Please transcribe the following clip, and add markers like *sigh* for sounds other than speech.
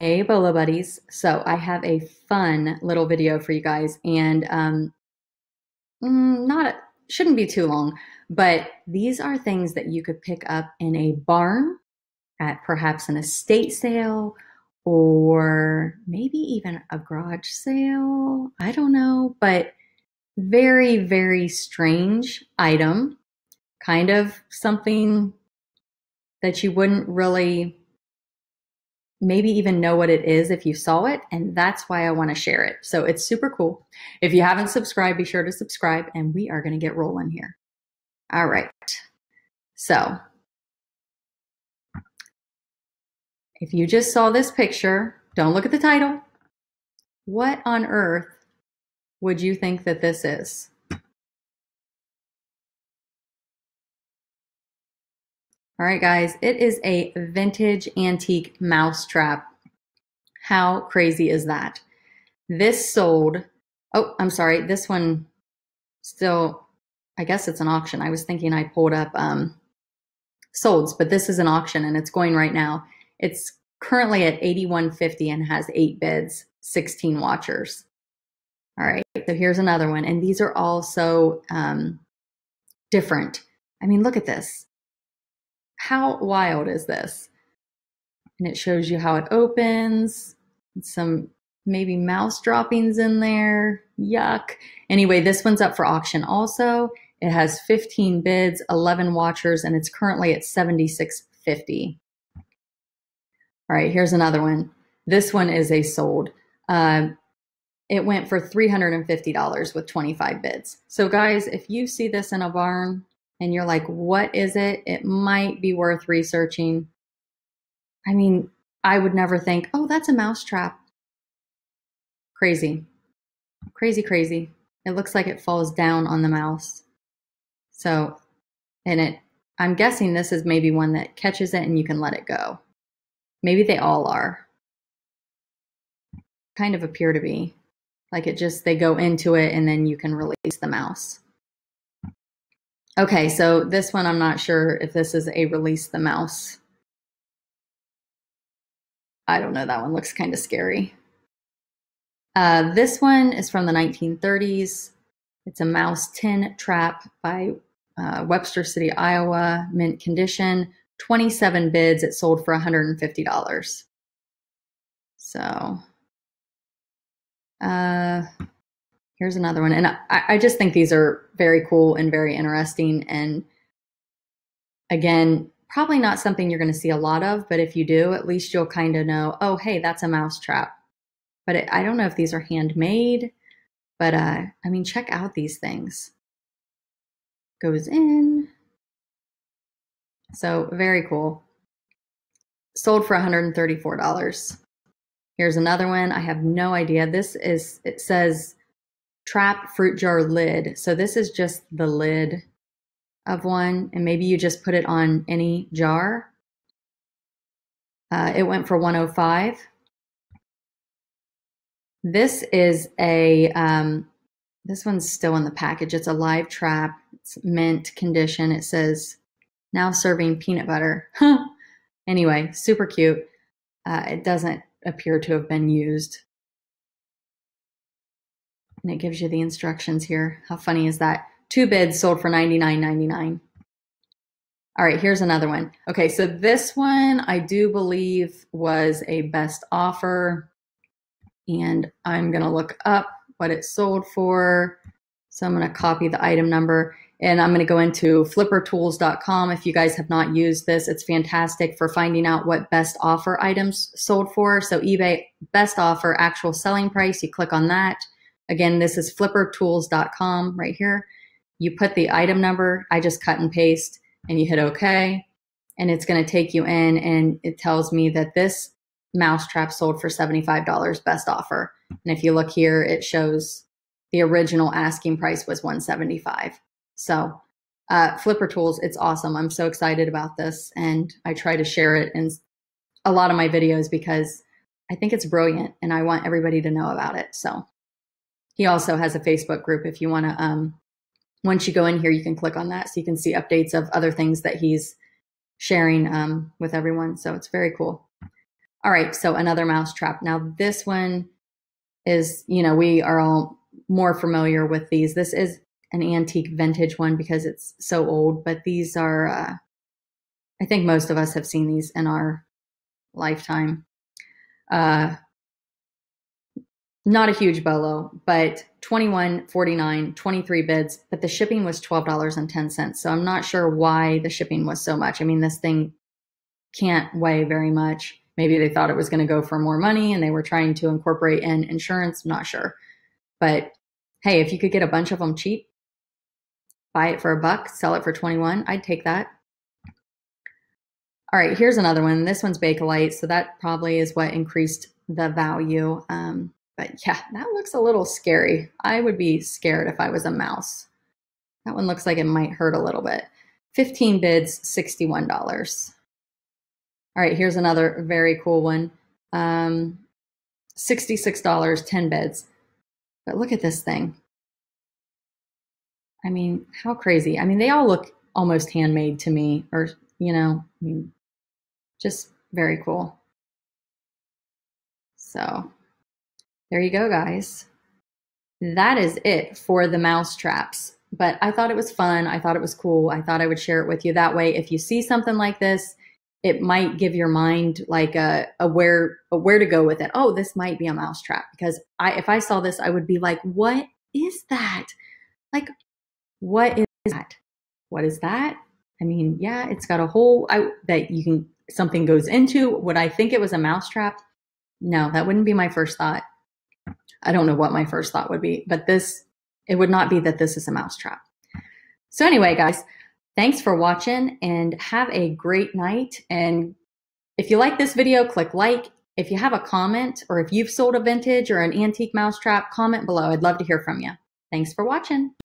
Hey, Bolo Buddies. So I have a fun little video for you guys, and um, mm, not shouldn't be too long, but these are things that you could pick up in a barn at perhaps an estate sale or maybe even a garage sale. I don't know, but very, very strange item, kind of something that you wouldn't really maybe even know what it is if you saw it. And that's why I want to share it. So it's super cool. If you haven't subscribed, be sure to subscribe and we are going to get rolling here. All right. So if you just saw this picture, don't look at the title. What on earth would you think that this is? All right, guys, it is a vintage antique mouse trap. How crazy is that? This sold, oh, I'm sorry, this one still, I guess it's an auction. I was thinking I pulled up um, solds, but this is an auction and it's going right now. It's currently at 8150 and has eight bids, 16 watchers. All right, so here's another one. And these are all so um, different. I mean, look at this how wild is this? And it shows you how it opens, some maybe mouse droppings in there. Yuck. Anyway, this one's up for auction also. It has 15 bids, 11 watchers, and it's currently at 76.50. All right, here's another one. This one is a sold. Uh, it went for $350 with 25 bids. So, guys, if you see this in a barn, and you're like, what is it? It might be worth researching. I mean, I would never think, oh, that's a mouse trap. Crazy. Crazy, crazy. It looks like it falls down on the mouse. So, and it, I'm guessing this is maybe one that catches it and you can let it go. Maybe they all are. Kind of appear to be. Like it just, they go into it and then you can release the mouse. Okay, so this one, I'm not sure if this is a release the mouse. I don't know, that one looks kind of scary. Uh, this one is from the 1930s. It's a mouse tin trap by uh, Webster City, Iowa, mint condition. 27 bids. It sold for $150. So, uh, here's another one. And I, I just think these are very cool and very interesting. And again, probably not something you're going to see a lot of, but if you do, at least you'll kind of know, oh, hey, that's a mouse trap. But it, I don't know if these are handmade, but uh, I mean, check out these things. Goes in. So very cool. Sold for $134. Here's another one. I have no idea. This is, it says trap fruit jar lid. So this is just the lid of one, and maybe you just put it on any jar. Uh, it went for 105. This is a, um, this one's still in the package. It's a live trap. It's mint condition. It says now serving peanut butter. *laughs* anyway, super cute. Uh, it doesn't appear to have been used and it gives you the instructions here. How funny is that? Two bids sold for $99.99. All right, here's another one. Okay, so this one I do believe was a best offer. And I'm going to look up what it sold for. So I'm going to copy the item number and I'm going to go into flippertools.com. If you guys have not used this, it's fantastic for finding out what best offer items sold for. So eBay best offer, actual selling price, you click on that. Again, this is flippertools.com right here. You put the item number, I just cut and paste, and you hit OK. And it's going to take you in and it tells me that this mousetrap sold for $75 best offer. And if you look here, it shows the original asking price was 175 So uh, Flipper Tools, it's awesome. I'm so excited about this. And I try to share it in a lot of my videos because I think it's brilliant and I want everybody to know about it. So he also has a Facebook group if you want to. Um, once you go in here, you can click on that so you can see updates of other things that he's sharing um, with everyone. So it's very cool. All right, so another mouse trap. Now this one is, you know, we are all more familiar with these. This is an antique vintage one because it's so old, but these are, uh, I think most of us have seen these in our lifetime. Uh, not a huge bolo, but 21, 49, 23 bids, but the shipping was $12.10. So I'm not sure why the shipping was so much. I mean, this thing can't weigh very much. Maybe they thought it was going to go for more money and they were trying to incorporate in insurance. I'm not sure. But hey, if you could get a bunch of them cheap, buy it for a buck, sell it for 21, I'd take that. All right, here's another one. This one's Bakelite, so that probably is what increased the value. Um, but yeah, that looks a little scary. I would be scared if I was a mouse. That one looks like it might hurt a little bit. 15 bids, $61. All right, here's another very cool one. Um, $66, 10 bids. But look at this thing. I mean, how crazy. I mean, they all look almost handmade to me, or, you know, I mean, just very cool. So there you go, guys. That is it for the mouse traps. But I thought it was fun. I thought it was cool. I thought I would share it with you. That way, if you see something like this, it might give your mind like a, a where a where to go with it. Oh, this might be a mouse trap because I if I saw this, I would be like, what is that? Like, what is that? What is that? I mean, yeah, it's got a hole I, that you can something goes into. Would I think it was a mouse trap? No, that wouldn't be my first thought. I don't know what my first thought would be, but this it would not be that this is a mouse trap. So anyway, guys, Thanks for watching and have a great night. And if you like this video, click like. If you have a comment or if you've sold a vintage or an antique mousetrap, comment below. I'd love to hear from you. Thanks for watching.